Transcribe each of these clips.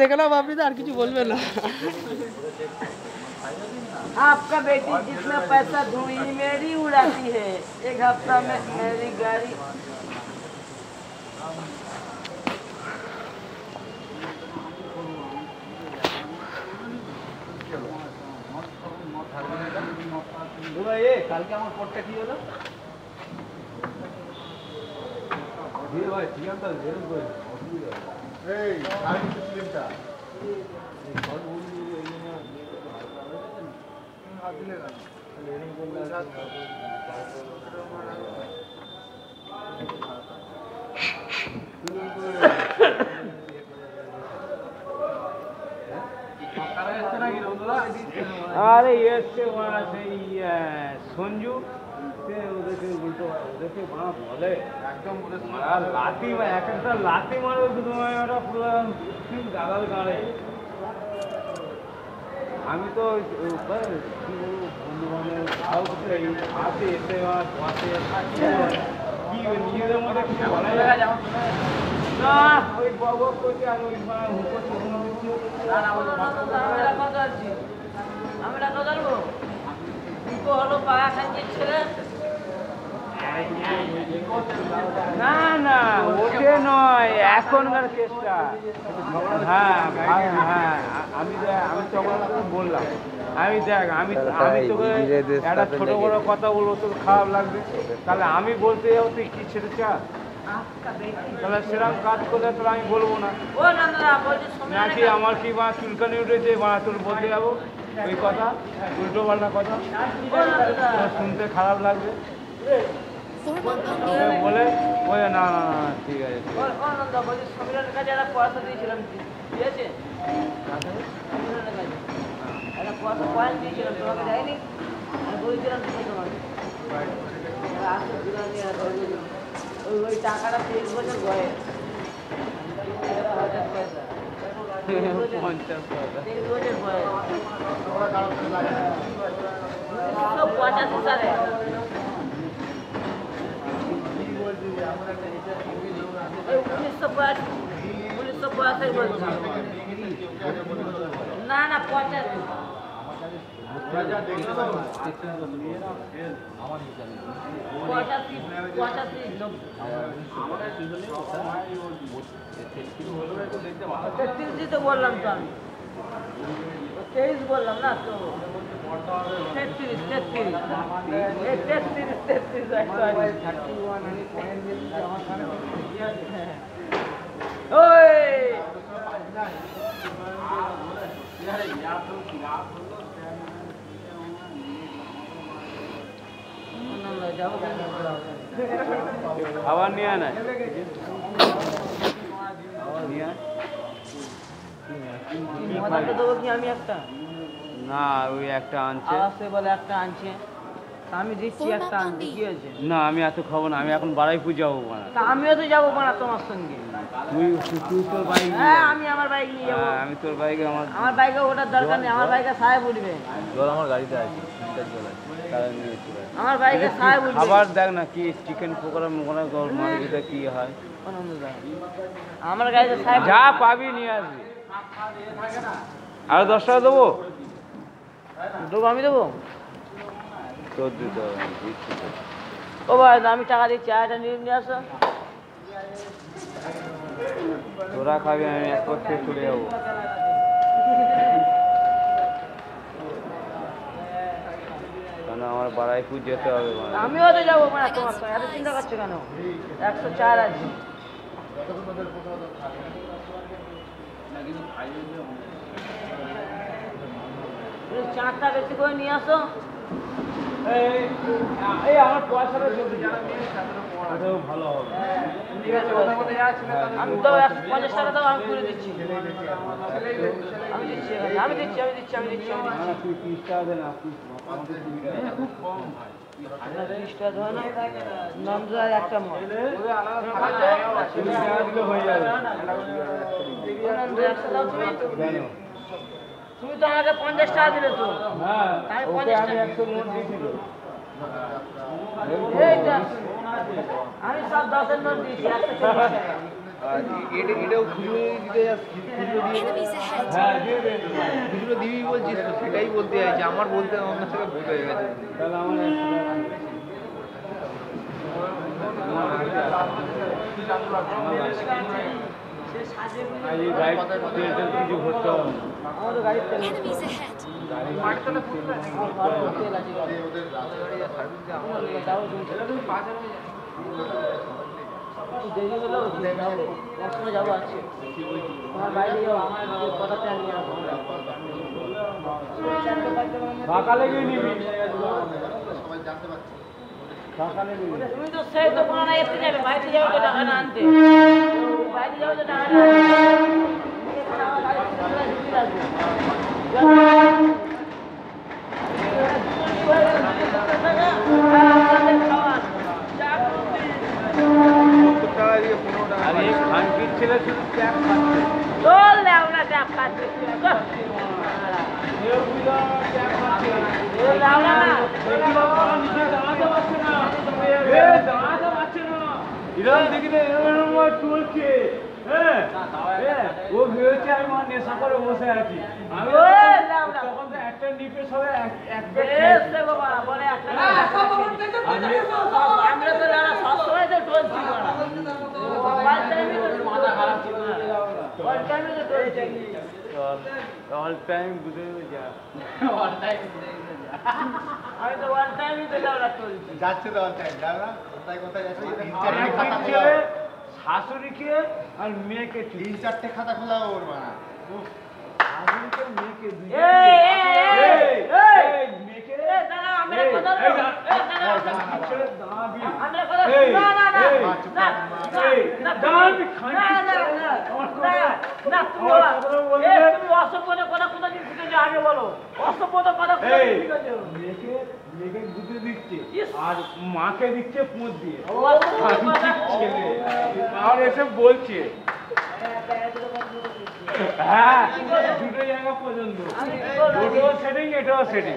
দেখলাম আপনি তো আর কিছু বলবেন না आपका बेटी जितना पैसा धुई मेरी उड़ाती है एक हफ्ता में मेरी गाड़ी কালকে আমার পটটা কি হলো 내려와야 비한다고 내는 거예요. 어디야? 에이, 안 죽겠다. 바로 오는 일이 왜냐면 하길래 가. 내는 공간 가고 그런 걸 하는 거야. 그런 걸. अरे ये से वहाँ से ये संजू ওদেরকে উল্টো ওদেরকে মা বলে একদম এক একটা লাঠি মারো শুধু ওরা পুরো গাদাল গাড়ে আমি তো ওই- ওই ব্যাস কি বলব বন্ধু বান্ধব তাও আসে এসে কি নিজেদের মধ্যে কিছু বলা যায়? না ওই বক বক করছে আর ওই আমরা কথা আছি। আমরা দুটো হলো পাড়া খাঞ্চির ছেলে। না না ওটে নয় এখনকার কেসটা। হ্যাঁ হ্যাঁ আমি দেখ আমি তখন বললাম। আমি দেখ আমি আমি তোকে একটা ছোট বড় কথা বলব তোর খারাপ লাগবে। তাহলে আমি বলতে যাব তুই কি ছেড়ে চা তাহলে সেরকম কাজ করলে তাহলে আমি বলব না। নাকি আমার কি মা চুলকানি উঠেছে মা তোর বলতে যাব? ওই কথা উল্টো পাল্টা কথা শুনতে খারাপ লাগবে। ওকে বলে ওই না না না, ঠিক আছে সমীরনের কাছে একটা পয়সা দিয়েছিলাম ঠিক আছে। একটা পয়সা পয়েন্ট দিয়েছিলাম তোমাকে দেয়নি আমি বলেছিলাম তোমাকে ওই- ওই টাকাটা তেইশ বছর বয়স পয়সা পঞ্চাশ টাকা তেইশ বছর বয়স পঁচাশি উনিশশো পঁয়াশি উনিশশো পঁয়াশি না না পঁচাশি পঁচাশি তেত্রিশই তো বললাম তো আমি তেইশ বললাম না তো। তেত্রিশ তেত্রিশ। তেত্রিশ তেত্রিশ একটা আছে। ওই যাব কেন খাবার নিয়ে আয় না নিয়ে আয়। মজাকে দেবো কি আমি একটা না ওই একটা আনছে আওয়াজে বলে একটা আনছে তা আমি দিচ্ছি একটা আনছি কি হয়েছে? না আমি এত খাব না আমি এখন বাড়াইপুর যাব না তা আমিও তো যাব না তোমার সঙ্গে। তুই তুই- তোর বাইক হ্যাঁ আমি আমার বাইক নিয়ে যাব। আমি তোর বাইকে আমার আমার বাইকে ওঠার দরকার নেই আমার বাইকে সাহেব উঠবে। জল আমার গাড়িতে আছে। আমার বাইকে সাহেব উঠবে। খাবার দেখ না কি চিকেন পকোড়া মোকোড়া মার্কেটে কি হয়। আমার গাড়িতে সাহেব যা পাবি নিয়ে আসবি। আরও দশ টাকা দেবো? দেবো আমি দেবো? তোর দিতে হবে। ও ভাই আমি টাকা দিচ্ছি আয়টা নিয়ে নিয়ে আসো। তোরা খাবি আমি এক পক্ষে চলে যাব। আমার বারাইপুর যেতে হবে মানে। আমিও তো যাব মানে তোমার সঙ্গে। এত চিন্তা করছ কেন? একশো চার আছে। চারটা বেশি করে নিয়ে আসো। এই আমার পয়সাটা ভালো ঠিক আছে আমি তো পঞ্চাশ টাকা দাও আমি করে দিচ্ছি। আমি দিচ্ছি আমি দিচ্ছি আমি দিচ্ছি আমি দিচ্ছি আমি একটা মত হয়ে তুমি তো আমাকে পঞ্চাশ টাকা দিলে তো। হ্যাঁ আমি সব দশের নোট দিয়েছি এটাও খুচরো দিতে খুচরো! হ্যাঁ দিবি বলছিস তো সেটাই বলতে চাইছি আমার বলতে অন্য থেকে ভুল হয়ে গেছে। তাহলে আমার। আমার। আমার দেরি হলেও যাব কখনো যাব আছে তোমার বাইরে কথা তেল নিয়ে আসব সকালে গিয়ে নিবি সকালে নিবি তুমি তো সেই তো কোনো না এসে যাবে বাইরে যাও তো টাকা না আনতে বাইরে যাও তো টাকা না খানকির ছেলে শুধু ট্যাপ খাচ্ছে চল আমরা চাপ খাচ্ছি লাউনা না এরকম দেখি তো এরকম চলছে হ্যাঁ ও ভেবেছে আমি আমার নেশা করে বসে আছি। আমি তখন- একটা নিপে সবাই না। না। মাথা খারাপ ছিল। ই তো। অল টাইম বুঝে আমি তো। যাচ্ছে তো জানো না কোথায় কোথায় যাচ্ছে তিন খানকির খাতা খোলা শাশুড়িকে আর মেয়েকে তিন চারটে খাতা খোলা ওর বানা শাশুড়িকে মেয়েকে। এই, মেয়েকে আমরা কথা আর মাকে দিচ্ছে পুঁত দিয়ে আর এসে বলছে হ্যাঁ দুটো জায়গা পর্যন্ত। ওটাও সেটিং এটাও সেটিং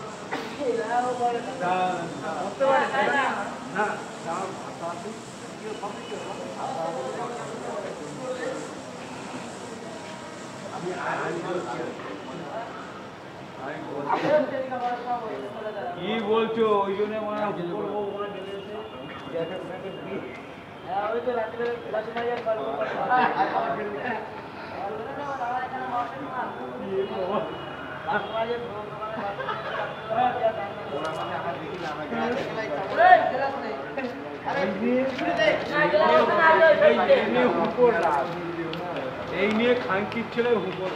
কি বলছো ওই জন্য মানে করব ওখানে চলে এসে জ্যাকেট ফ্যাকেট দিয়ে হ্যাঁ এই নিয়ে খাঙ্কির ছেলে হুপর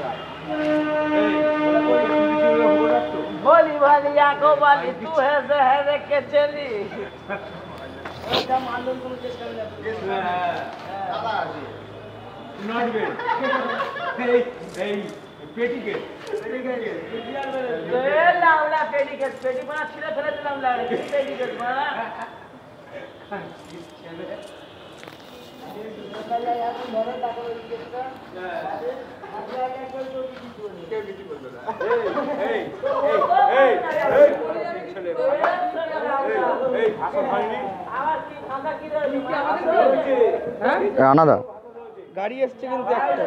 বলি ভালি আগো বলি তু হে জেহে কে চলি নট গুড এই এই পেটিকেট ফেলে দিলাম আনাদা গাড়ি এসছে কিন্তু একটা।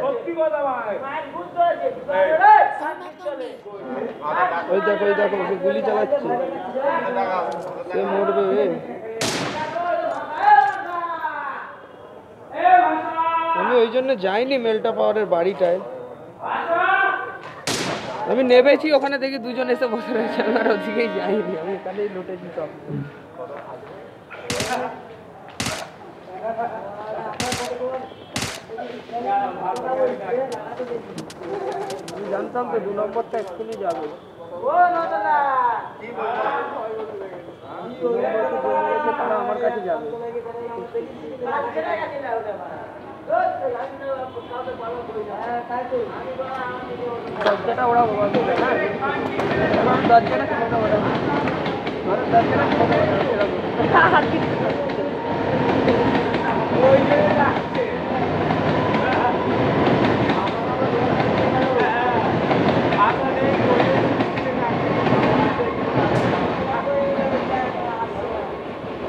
ওই দেখো ওই দেখো সে গুলি চালাচ্ছে। সে মরবে রে আমি ওই জন্য যাইনি মেলটা পাওয়ারের বাড়িটায়। আমি নেবেছি ওখানে দেখি দুজন এসে বসে রয়েছে আমি আর ওদিকেই যাইনি। আমি এখানেই লুটেছি সব। জানতাম তো দু নম্বরটা এক্ষুনি যাবে। তারা আমার কাছে যাবে দরজাটা ওরা এখন দরজাটা। ঘরের দরজাটা খুলে দাও এরকম।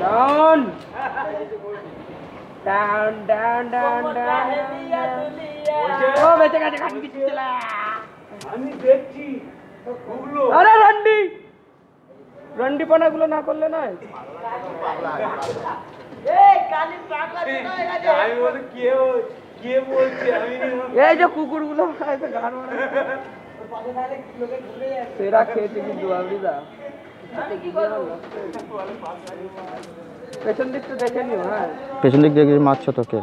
Down. Down, down, down, down, down. ও বেঁচে গেছে কিছু ছিল আমি দেখছি। গুগলো। আরে রন্ডি। রন্ডি পানাগুলো না করলে নয়। এই যে গান মারে। সেরা খেয়েছে কিন্তু আবরিদা পেছন দিকটা দেখে নিও হ্যাঁ। পেছন দিক দিয়ে মারছো তোকে।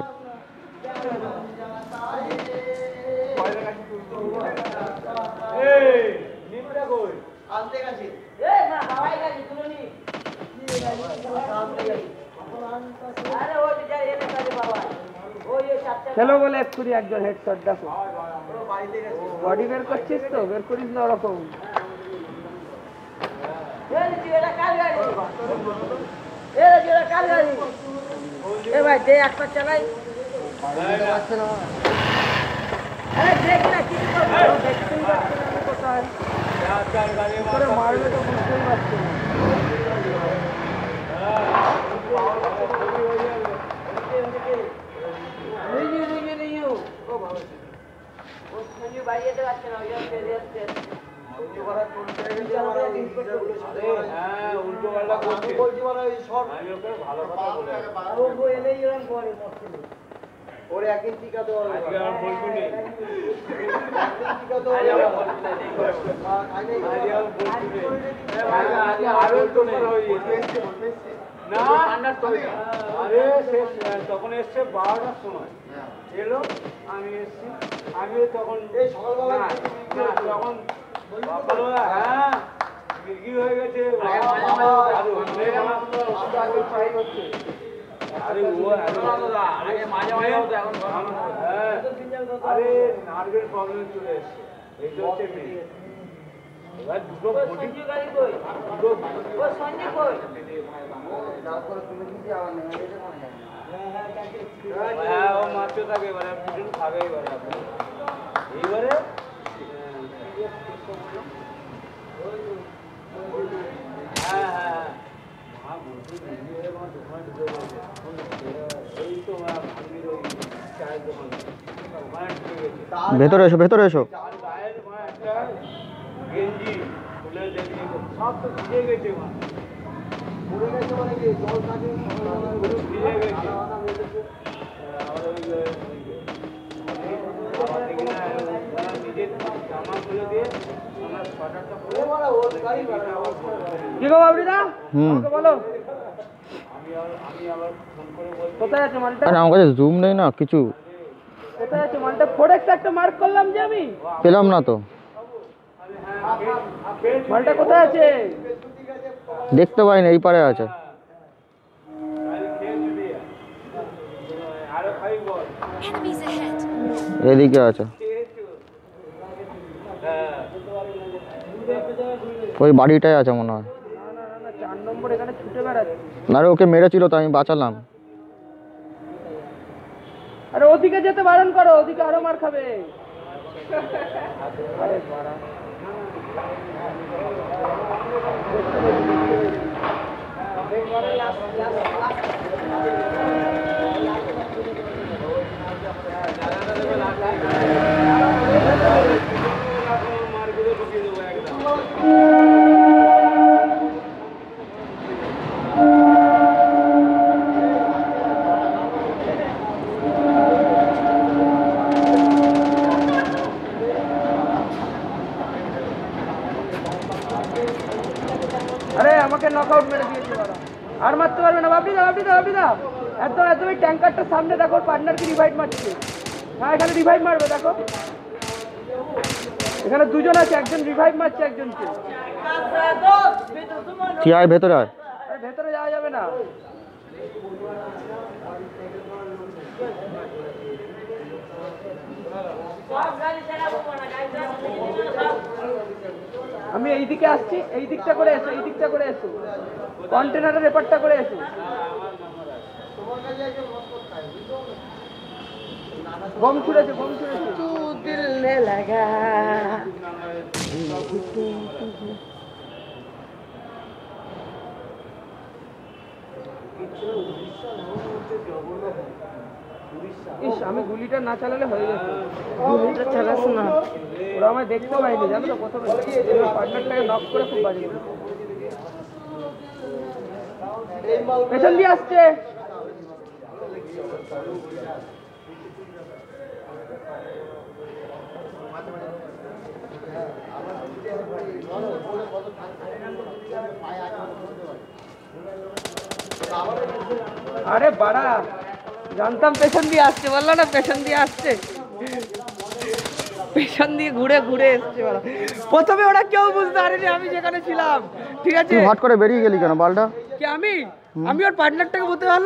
খেলো বলে এক্ষুনি একজন হেডশট দেখো। বডি বের করছিস তো বের করিস না ওরকম। এ ভাই দে একটা চালাই আরে দেখ না কি করব। দেখতেই পাচ্ছি না আমি কোথায় কি মারবে তো বুঝতেই পারছি না হ্যাঁ উল্টো পাল্টা করছে আমি ওকে ভালো কথা বলে ওরে একদিন টিকা দেওয়া হবে। আজকে আমার বলবি নেই একদিন টিকা দেওয়া হবে। আগে আজকে আমার বলবি নেই আজকে আরও তো না? আরে সে তখন এসছে বারোটার সময় এলো আমি এসছি আমি তখন এই সকালবেলা না, না, তখন হ্যাঁ গিরগি হয়ে গেছে? আরে আরে ও আরে মাঝে মাঝে এখন হ্যাঁ। আরে নার্ভের প্রবলেম চলে এসছে। এই তো হচ্ছে মেয়ে এবার দুটো বডি দুটো হ্যাঁ ও মারতে থাকে এবারে খাবে এবারে এইবারে? হ্যাঁ হ্যাঁ হয়ে ভেতরে এসো ভেতরে এসো। তার গায়ের কি গো বাবরিদা? আমাকে বলো। আমি আবার আমি আবার ফোন করে বলছি কোথায় আছে মালটা? আরে আমার কাছে জুম নেই না কিছু। কোথায় আছে মালটা? ফোরেক্স একটা মার্ক করলাম যে আমি। পেলাম না তো। মালটা কোথায় আছে? দেখতে পাইনি এই পারে আছে। এদিকে খেয়ে চলে যা। আরও খাই বল Enemies ahead. এদিকে আছে খেয়েছো হ্যাঁ ওই বাড়িটাই আছে মনে হয়। না না না না চার নম্বর এখানে ছুটে বেড়াচ্ছে আরে ওকে মেরেছিল তো আমি বাঁচালাম। আরে ওদিকে যেতে বারণ করো ওদিকে আরও মার খাবে। আরে বাড়া না বাপরি দা বাপরি দা বাপরি দা একদম একদম এই ট্যাঙ্কারটার সামনে দেখো পার্টনারকে রিভাইভ মারছে। হ্যাঁ এখানে রিভাইভ মারবে দেখো। এখানে দুজন আছে একজন রিভাইভ মারছে একজনকে। কি আয় ভেতরে আয়। ভেতরে যাওয়া যাবে না। আমি এই দিকে আসছি, এই দিকটা করে এসো, এই দিকটা করে এসো। কন্টেনারের রেপারটা করে এসো। গম ছুড়েছে গম ছুড়েছে। তু দিল নে লাগা জগন্নাথ ইস আমি গুলিটা না চালালে হয়ে যেত। গুলিটা চালাস না। ওরা আমায় দেখতে পাইনি জানো তো প্রথমে। পার্টনারটাকে নক করে খুব বাজে পেছন দিয়ে আসছে। আরে বাড়া। জানতাম পেছন দিয়ে আসছে বলল না পেছন দিয়ে আসছে। পেছন দিয়ে ঘুরে ঘুরে এসছে ওরা প্রথমে ওরা কেউ বুঝতে পারেনি আমি যেখানে ছিলাম। ঠিক আছে? হট করে বেরিয়ে গেলি কেন বালটা? কি আমি? আমি ওর পার্টনারটাকে বলতে পারলাম